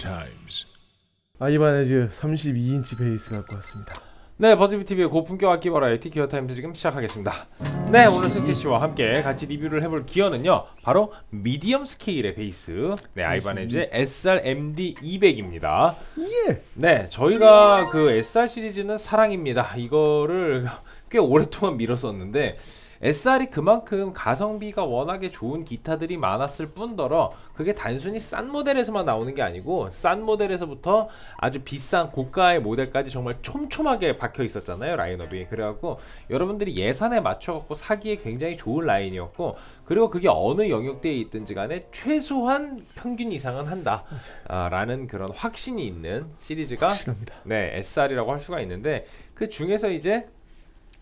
times. Ibanez 32인치 베이스 갖고 왔습니다. 네, Buzzbee TV의 고품격 악기 버라이어티 Gear Times 지금 시작하겠습니다. 네, 오늘 승재 씨와 함께 같이 리뷰를 해볼 기어는요, 바로 medium scale의 베이스, 네, Ibanez의 SR MD 200입니다. 예. 네, 저희가 그 SR 시리즈는 사랑입니다. 이거를 꽤 오랫동안 미뤘었는데 SR이 그만큼 가성비가 워낙에 좋은 기타들이 많았을 뿐더러 그게 단순히 싼 모델에서만 나오는 게 아니고 싼 모델에서부터 아주 비싼 고가의 모델까지 정말 촘촘하게 박혀 있었잖아요 라인업이 그래갖고 여러분들이 예산에 맞춰갖고 사기에 굉장히 좋은 라인이었고 그리고 그게 어느 영역대에 있든지 간에 최소한 평균 이상은 한다 아, 라는 그런 확신이 있는 시리즈가 확실합니다. 네 SR이라고 할 수가 있는데 그 중에서 이제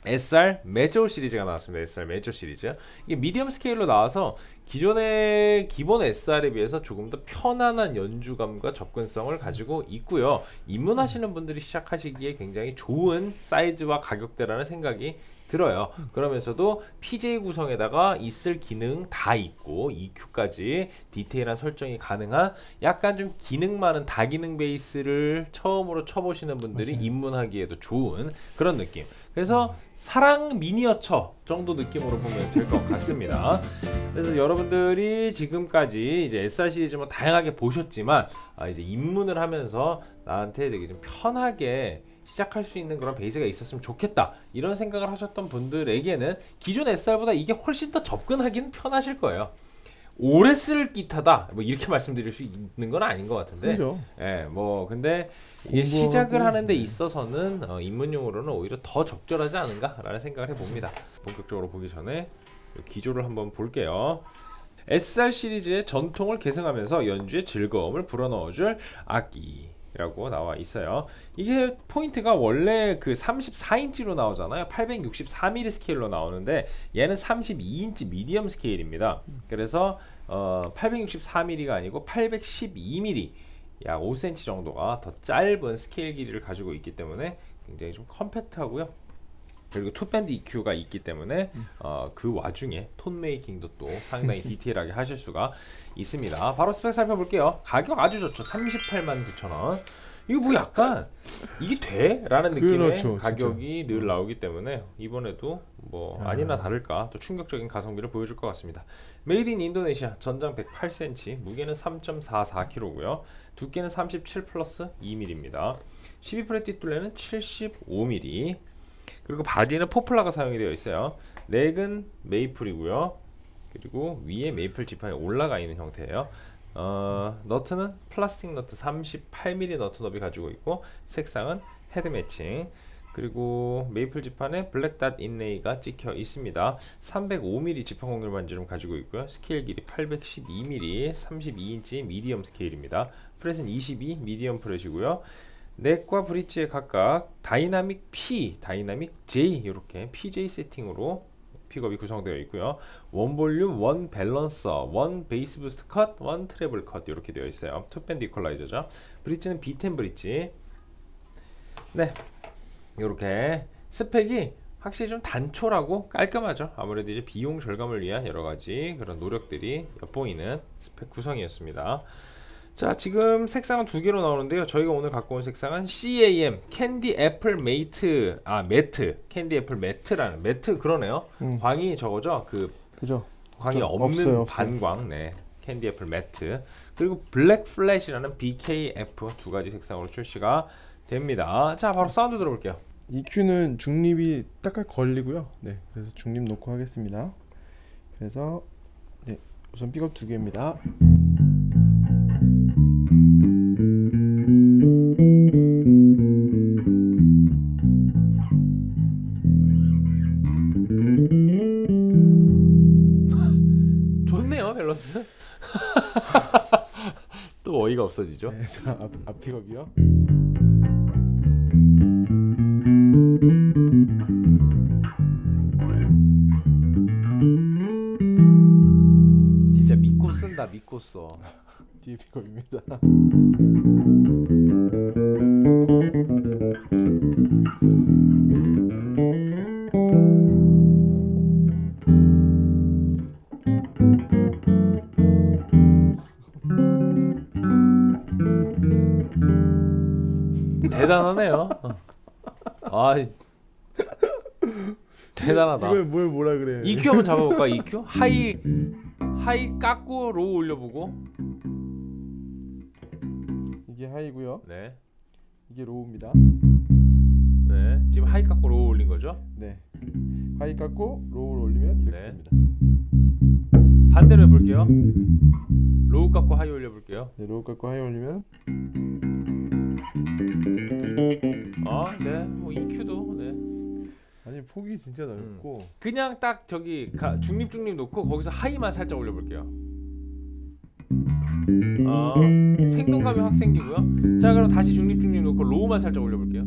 SR 메조 시리즈가 나왔습니다. SR 메조 시리즈. 이게 미디엄 스케일로 나와서 기존의 기본 SR에 비해서 조금 더 편안한 연주감과 접근성을 가지고 있고요. 입문하시는 분들이 시작하시기에 굉장히 좋은 사이즈와 가격대라는 생각이 들어요. 그러면서도 PJ 구성에다가 있을 기능 다 있고 EQ까지 디테일한 설정이 가능한 약간 좀 기능 많은 다기능 베이스를 처음으로 쳐보시는 분들이 맞아요. 입문하기에도 좋은 그런 느낌. 그래서 사랑 미니어처 정도 느낌으로 보면 될 것 같습니다. 그래서 여러분들이 지금까지 이제 SR 시리즈 뭐 다양하게 보셨지만 아 이제 입문을 하면서 나한테 되게 좀 편하게 시작할 수 있는 그런 베이스가 있었으면 좋겠다 이런 생각을 하셨던 분들에게는 기존 SR보다 이게 훨씬 더 접근하기는 편하실 거예요. 오래 쓸 기타다 뭐 이렇게 말씀드릴 수 있는 건 아닌 것 같은데 그죠? 예, 뭐 근데 이게 시작을 하는 데 네. 있어서는 어, 입문용으로는 오히려 더 적절하지 않은가라는 생각을 해봅니다. 본격적으로 보기 전에 기조를 한번 볼게요. SR 시리즈의 전통을 계승하면서 연주의 즐거움을 불어넣어줄 악기 라고 나와 있어요. 이게 포인트가 원래 그 34인치로 나오잖아요. 864mm 스케일로 나오는데 얘는 32인치 medium scale입니다. 그래서 어, 864mm가 아니고 812mm 약 5cm 정도가 더 짧은 스케일 길이를 가지고 있기 때문에 굉장히 좀 compact하고요. 그리고 two band EQ가 있기 때문에 어, 그 와중에 tone making도 또 상당히 디테일하게 하실 수가 있습니다. 바로 스펙 살펴볼게요. 가격 아주 좋죠. 38만 9천 원. 이거 뭐 약간 이게 돼? 라는 느낌의 그렇죠, 가격이 늘 나오기 때문에 이번에도 뭐 아. 아니나 다를까 또 충격적인 가성비를 보여줄 것 같습니다. made in Indonesia 전장 108cm 무게는 3.44kg고요. 두께는 37 플러스 2mm입니다. 12 fret 뒷둘레는 75mm 그리고 바디는 포플러가 사용이 되어 있어요. neck은 maple이고요. 그리고 위에 메이플 지판이 올라가 있는 형태예요. 어, 너트는 플라스틱 너트 38mm 너트 너비 가지고 있고 색상은 head matching 그리고 메이플 지판에 black dot inlay가 찍혀 있습니다. 305mm 지판 곡률 반지름 가지고 있고요. 스케일 길이 812mm, 32인치 medium scale입니다. fret은 22 medium fret이고요. neck과 bridge에 각각 dynamic P, dynamic J 이렇게 PJ 세팅으로 픽업이 구성되어 있고요. one volume, one balancer, one bass boost cut, one treble cut 이렇게 되어 있어요. two band equalizer죠. 브릿지는 B10 브릿지. 네, 이렇게 스펙이 확실히 좀 단촐하고 깔끔하죠. 아무래도 이제 비용 절감을 위한 여러 가지 그런 노력들이 엿보이는 스펙 구성이었습니다. 자 지금 색상은 두 개로 나오는데요 저희가 오늘 갖고 온 색상은 CAM candy apple matte 아 matte candy apple matte라는 matte 그러네요 음. 광이 저거죠 그 그죠? 광이 저- 없는 없어요, 없어요. 반광 네 candy apple matte 그리고 black flat이라는 BKF 두 가지 색상으로 출시가 됩니다 자 바로 사운드 들어볼게요 EQ는 중립이 딱딱 걸리고요. 네, 그래서 중립 놓고 하겠습니다. 그래서 네, 우선 픽업 두 개입니다. 좋네요 밸런스 또 어이가 없어지죠 네, 자, 앞, 앞 픽업이요. 쓴다 믿고 써 뒤에 픽업입니다. 하네요. 어. 아 대단하다. 이걸 뭘 뭐라 그래? EQ 한번 잡아볼까? EQ 하이 high 깎고 low 올려보고. 이게 high고요. 네, 이게 low입니다. 네. 지금 high 깎고 low 올린 거죠? 네. high 깎고 low를 올리면 이렇게 네. 됩니다. 반대로 해볼게요. low 깎고 high 올려볼게요. 네, low 깎고 high 올리면 아, 네. 뭐 EQ도 네. 아니 폭이 진짜 넓고 그냥 딱 저기 가, 중립 중립 놓고 거기서 하이만 살짝 올려볼게요. 아, 생동감이 확 생기고요. 자, 그럼 다시 중립 중립 놓고 로우만 살짝 올려볼게요.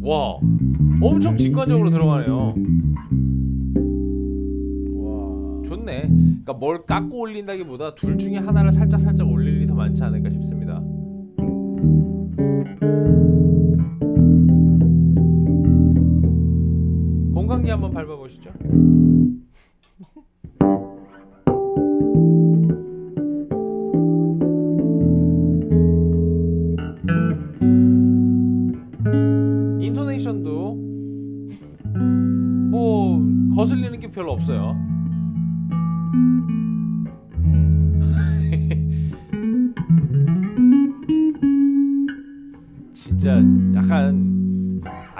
와, 엄청 직관적으로 들어가네요. 와. 좋네. 그러니까 뭘 깎고 올린다기보다 둘 중에 하나를 살짝 살짝 올릴 일이 더 많지 않을까 싶습니다. 보시죠.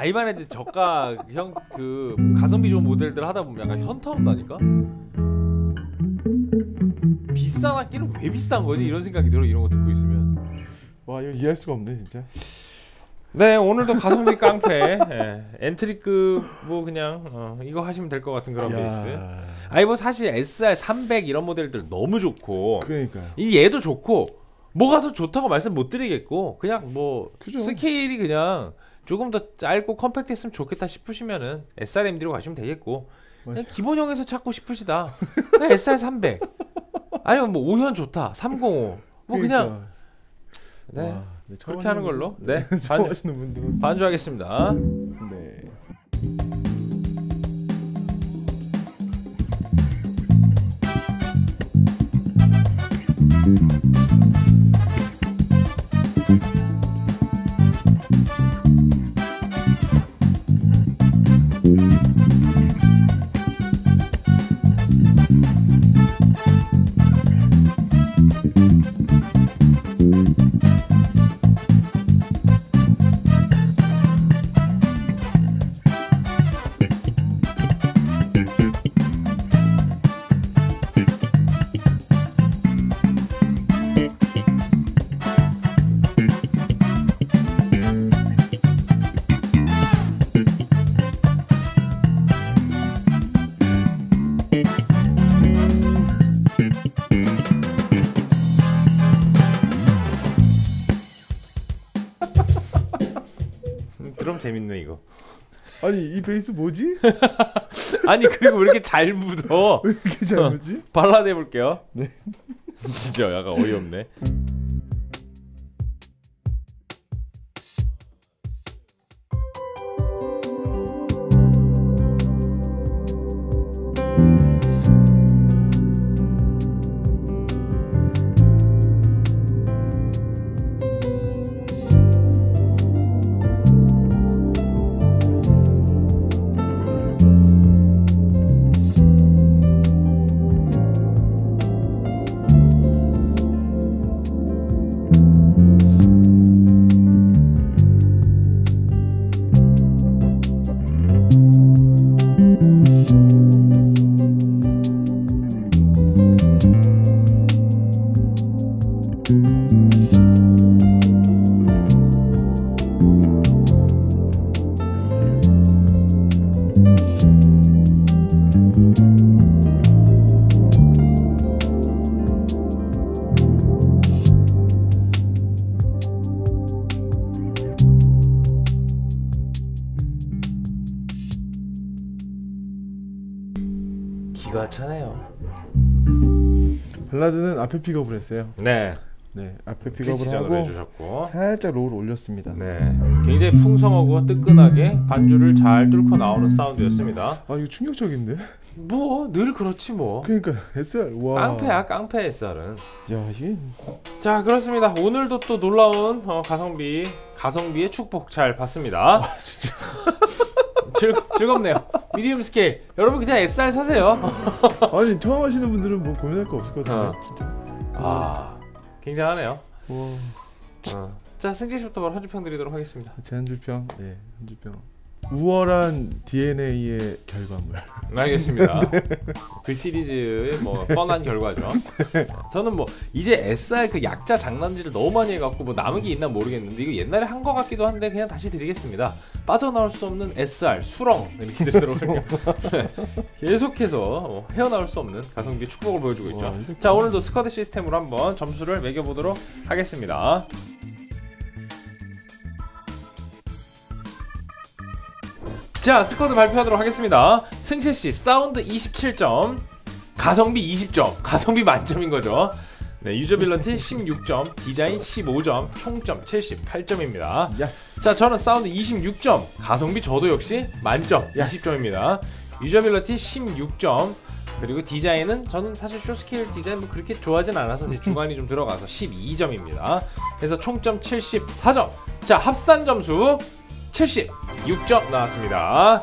아이바네즈 저가 형 그 가성비 좋은 모델들 하다 보면 약간 현타 온다니까. 비싼 악기는 왜 비싼 거지 이런 생각이 들어 이런 거 듣고 있으면. 와 이거 이해할 수가 없네 진짜. 네 오늘도 가성비 깡패 예, 엔트리급 뭐 그냥 어, 이거 하시면 될 것 같은 그런 베이스. 야. 아니 뭐 사실 SR 300 이런 모델들 너무 좋고 그러니까요. 이 얘도 좋고 뭐가 더 좋다고 말씀 못 드리겠고 그냥 뭐 그죠. 스케일이 그냥 조금 더 짧고 컴팩트했으면 좋겠다 싶으시면은 SRMD로 가시면 되겠고. 그냥. 기본형에서 찾고 싶으시다. 그냥 SR 300 아니면 뭐 5현 좋다. 305뭐 그냥. 네. 와, 네, 그렇게 하는 걸로. 분- 네. 처음 반주, 하시는 분들은. 반주하겠습니다. 네. 음, 드럼 재밌네 이거 아니 이 베이스 뭐지? 아니 그리고 왜 이렇게 잘 묻어 왜 이렇게 잘 오지? 발라드 해볼게요 네. 진짜 약간 어이없네 기가 차네요 발라드는 앞에 픽업을 했어요. 네 네 앞에 픽업을 하고 해주셨고 살짝 low를 올렸습니다. 네, 굉장히 풍성하고 뜨끈하게 반주를 잘 뚫고 나오는 사운드였습니다. 아 이거 충격적인데? 뭐 늘 그렇지 뭐. 그러니까 SR 와. 깡패야 깡패 SR은. 야 이게 자 그렇습니다. 오늘도 또 놀라운 어, 가성비 가성비의 축복 잘 봤습니다. 아, 진짜 즐, 즐겁네요. 미디움 스케일 여러분 그냥 SR 사세요. 아니 처음 하시는 분들은 뭐 고민할 거 없을 것 같아요. 어. 진짜. 아 굉장하네요. 와. 어. 자 승진 씨부터 바로 한줄평 드리도록 하겠습니다. 제 한 줄평. 네, 한 줄평. 우월한 DNA의 결과물. 알겠습니다. 그 시리즈의 뭐 뻔한 결과죠. 저는 뭐 이제 SR 그 약자 장난질을 너무 많이 해갖고 뭐 남은 게 있나 모르겠는데 이거 옛날에 한 거 같기도 한데 그냥 다시 드리겠습니다. 빠져나올 수 없는 SR 수렁 이렇게 할게요. 네. 계속해서 어, 헤어나올 수 없는 가성비의 축복을 보여주고 있죠. 와, 이거 자 오늘도 SCUD 시스템으로 한번 점수를 매겨보도록 하겠습니다. 자 SCUD 발표하도록 하겠습니다. 승재 씨 사운드 27점, 가성비 20점, 가성비 만점인 거죠. 네 usability 16점, 디자인 15점, 총점 78점입니다. Yes. 자 저는 사운드 26점, 가성비 저도 역시 만점 yes. 20점입니다. usability 16점 그리고 디자인은 저는 사실 short scale 디자인 뭐 그렇게 좋아하진 않아서 주관이 좀 들어가서 12점입니다. 그래서 총점 74점. 자 합산 점수 76점 나왔습니다.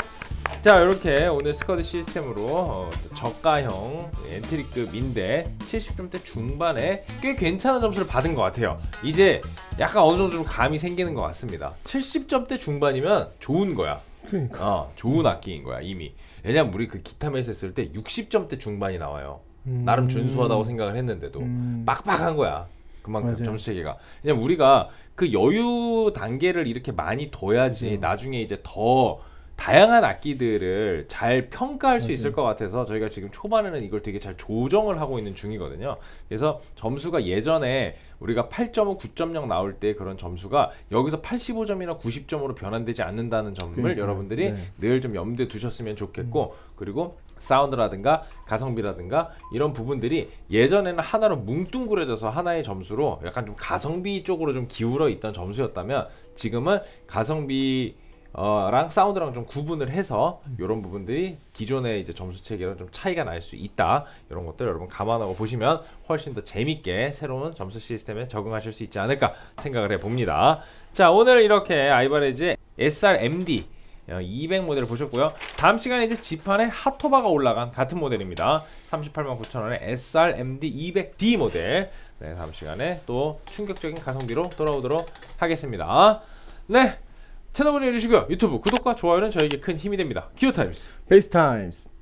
자 이렇게 오늘 SCUD 시스템으로 어, 저가형 entry급인데 70점대 중반에 꽤 괜찮은 점수를 받은 것 같아요. 이제 약간 어느 정도 좀 감이 생기는 것 같습니다. 70점대 중반이면 좋은 거야. 그러니까. 어, 좋은 악기인 거야 이미. 왜냐면 우리 그 기타 메스 했을 때 60점대 중반이 나와요. 음. 나름 준수하다고 생각을 했는데도 음. 빡빡한 거야. 그만큼 맞아요. 점수 체계가. 왜냐면 우리가 그 여유 단계를 이렇게 많이 둬야지 맞아요. 나중에 이제 더 다양한 악기들을 잘 평가할 수 맞아요. 있을 것 같아서 저희가 지금 초반에는 이걸 되게 잘 조정을 하고 있는 중이거든요. 그래서 점수가 예전에 우리가 8.5, 9.0 나올 때 그런 점수가 여기서 85점이나 90점으로 변환되지 않는다는 점을 그러니까요. 여러분들이 네. 늘좀 염두에 두셨으면 좋겠고 그리고 사운드라든가 가성비라든가 이런 부분들이 예전에는 하나로 뭉뚱그려져서 하나의 점수로 약간 좀 가성비 쪽으로 좀 기울어 있던 점수였다면 지금은 가성비 어랑 사운드랑 좀 구분을 해서 이런 부분들이 기존의 이제 점수 체계랑 좀 차이가 날 수 있다 이런 것들 여러분 감안하고 보시면 훨씬 더 재밌게 새로운 점수 시스템에 적응하실 수 있지 않을까 생각을 해봅니다. 자 오늘 이렇게 아이바레즈의 SRMD 200 모델을 보셨고요. 다음 시간에 이제 지판에 핫토바가 올라간 같은 모델입니다. 38만 9천 원의 SRMD 200D 모델. 네, 다음 시간에 또 충격적인 가성비로 돌아오도록 하겠습니다. 네, 채널 고정해 주시고요. 유튜브 구독과 좋아요는 저에게 큰 힘이 됩니다. Gear Times. Gear Times.